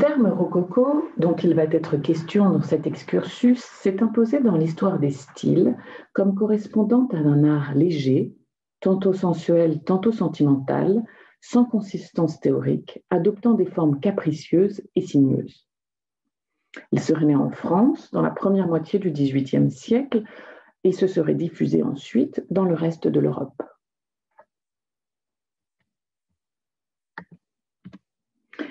terme rococo, dont il va être question dans cet excursus, s'est imposé dans l'histoire des styles comme correspondant à un art léger, tantôt sensuel, tantôt sentimental, sans consistance théorique, adoptant des formes capricieuses et sinueuses. Il serait né en France dans la première moitié du XVIIIe siècle et se serait diffusé ensuite dans le reste de l'Europe.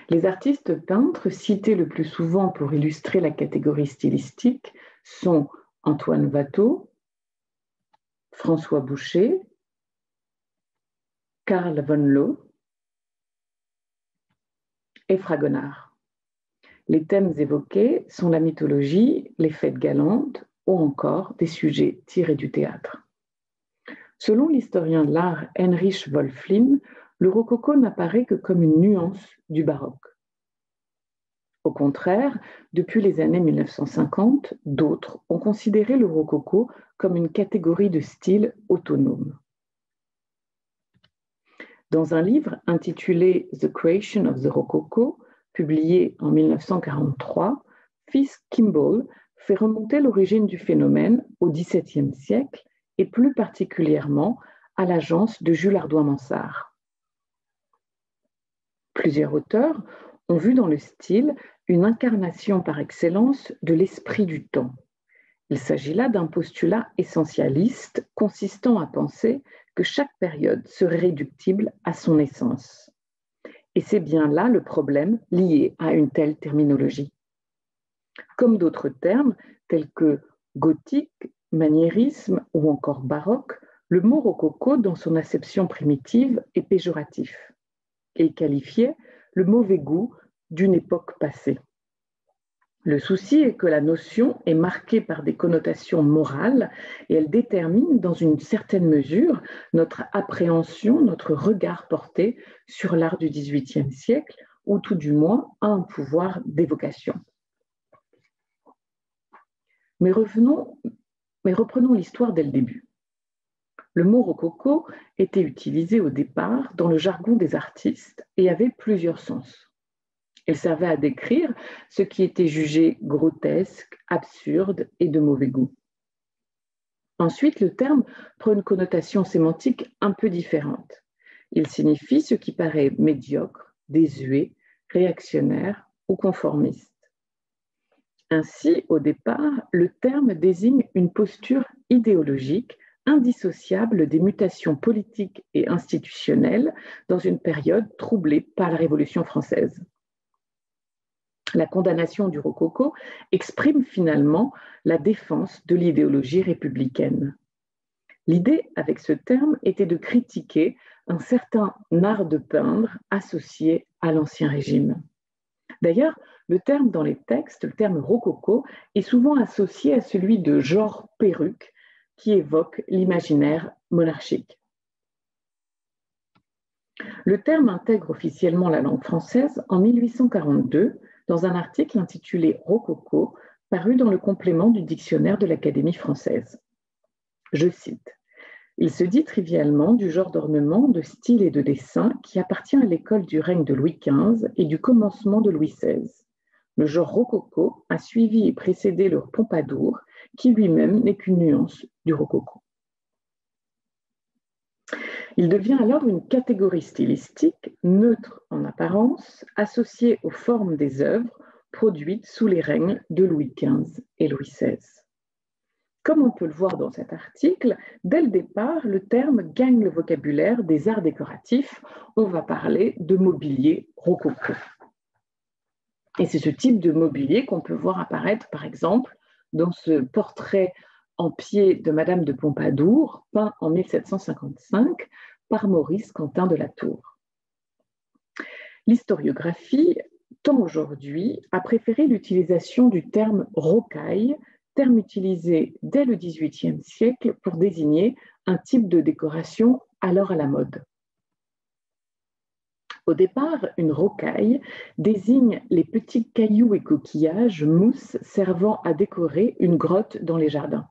Les artistes peintres cités le plus souvent pour illustrer la catégorie stylistique sont Antoine Watteau, François Boucher, Karl von Loo et Fragonard. Les thèmes évoqués sont la mythologie, les fêtes galantes ou encore des sujets tirés du théâtre. Selon l'historien de l'art Heinrich Wolflin, le rococo n'apparaît que comme une nuance du baroque. Au contraire, depuis les années 1950, d'autres ont considéré le rococo comme une catégorie de style autonome. Dans un livre intitulé The Creation of the Rococo, publié en 1943, Fils Kimball fait remonter l'origine du phénomène au XVIIe siècle et plus particulièrement à l'agence de Jules Ardois-Mansart. Plusieurs auteurs ont vu dans le style une incarnation par excellence de l'esprit du temps. Il s'agit là d'un postulat essentialiste consistant à penser que chaque période serait réductible à son essence. Et c'est bien là le problème lié à une telle terminologie. Comme d'autres termes tels que gothique, maniérisme ou encore baroque, le mot rococo dans son acception primitive est péjoratif et qualifiait le mauvais goût d'une époque passée. Le souci est que la notion est marquée par des connotations morales et elle détermine dans une certaine mesure notre appréhension, notre regard porté sur l'art du XVIIIe siècle, ou tout du moins un pouvoir d'évocation. Mais revenons, mais reprenons l'histoire dès le début. Le mot rococo était utilisé au départ dans le jargon des artistes et avait plusieurs sens. Il servait à décrire ce qui était jugé grotesque, absurde et de mauvais goût. Ensuite, le terme prend une connotation sémantique un peu différente. Il signifie ce qui paraît médiocre, désuet, réactionnaire ou conformiste. Ainsi, au départ, le terme désigne une posture idéologique indissociable des mutations politiques et institutionnelles dans une période troublée par la Révolution française. La condamnation du rococo exprime finalement la défense de l'idéologie républicaine. L'idée avec ce terme était de critiquer un certain art de peindre associé à l'Ancien Régime. D'ailleurs, le terme dans les textes, le terme rococo, est souvent associé à celui de genre perruque qui évoque l'imaginaire monarchique. Le terme intègre officiellement la langue française en 1842 dans un article intitulé Rococo, paru dans le complément du dictionnaire de l'Académie française. Je cite Il se dit trivialement du genre d'ornement, de style et de dessin qui appartient à l'école du règne de Louis XV et du commencement de Louis XVI. Le genre rococo a suivi et précédé le Pompadour qui lui-même n'est qu'une nuance du rococo. Il devient alors une catégorie stylistique neutre en apparence, associée aux formes des œuvres produites sous les règnes de Louis XV et Louis XVI. Comme on peut le voir dans cet article, dès le départ, le terme gagne le vocabulaire des arts décoratifs. On va parler de mobilier rococo. Et c'est ce type de mobilier qu'on peut voir apparaître, par exemple, dans ce portrait en pied de Madame de Pompadour, peint en 1755 par Maurice Quentin de la Tour. L'historiographie tend aujourd'hui à préférer l'utilisation du terme rocaille, terme utilisé dès le XVIIIe siècle pour désigner un type de décoration alors à la mode. Au départ, une rocaille désigne les petits cailloux et coquillages mousse servant à décorer une grotte dans les jardins.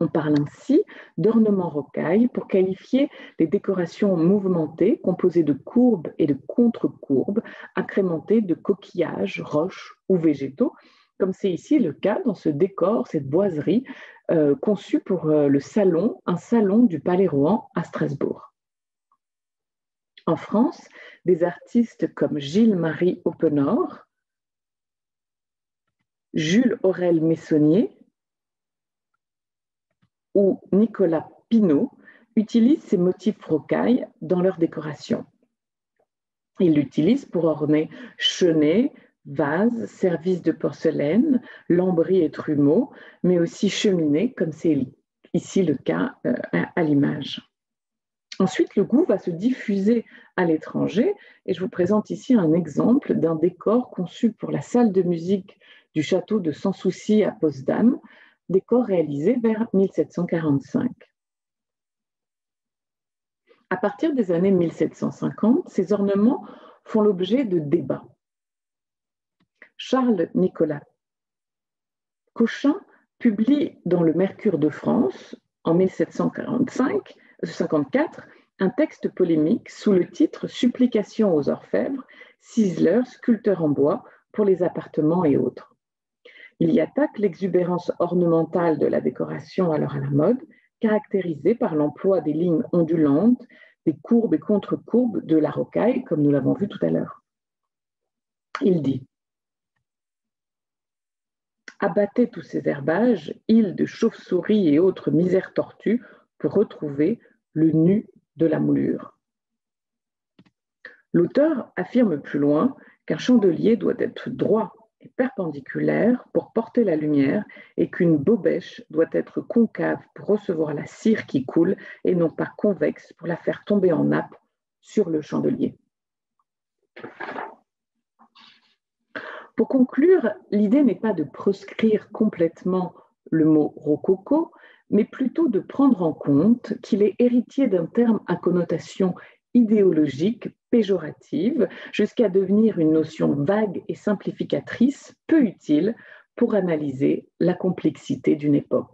On parle ainsi d'ornement rocaille pour qualifier les décorations mouvementées composées de courbes et de contre-courbes, agrémentées de coquillages, roches ou végétaux, comme c'est ici le cas dans ce décor, cette boiserie euh, conçue pour euh, le salon, un salon du Palais Rouen à Strasbourg. En France, des artistes comme Gilles-Marie Oppenor, Jules Aurel Messonnier ou Nicolas Pinault utilisent ces motifs rocailles dans leur décoration. Ils l'utilisent pour orner chenets, vases, services de porcelaine, lambris et trumeaux, mais aussi cheminées, comme c'est ici le cas euh, à l'image. Ensuite, le goût va se diffuser à l'étranger et je vous présente ici un exemple d'un décor conçu pour la salle de musique du château de Sans Souci à Potsdam, décor réalisé vers 1745. À partir des années 1750, ces ornements font l'objet de débats. Charles Nicolas Cochin publie dans le Mercure de France en 1745 54 un texte polémique sous le titre Supplication aux orfèvres, ciseleurs, sculpteurs en bois pour les appartements et autres. Il y attaque l'exubérance ornementale de la décoration alors à la mode, caractérisée par l'emploi des lignes ondulantes, des courbes et contre-courbes de la rocaille, comme nous l'avons vu tout à l'heure. Il dit Abattez tous ces herbages, îles de chauves-souris et autres misères tortues, retrouver le nu de la moulure. L'auteur affirme plus loin qu'un chandelier doit être droit et perpendiculaire pour porter la lumière et qu'une bobèche doit être concave pour recevoir la cire qui coule et non pas convexe pour la faire tomber en nappe sur le chandelier. Pour conclure, l'idée n'est pas de proscrire complètement le mot rococo, mais plutôt de prendre en compte qu'il est héritier d'un terme à connotation idéologique, péjorative, jusqu'à devenir une notion vague et simplificatrice, peu utile pour analyser la complexité d'une époque.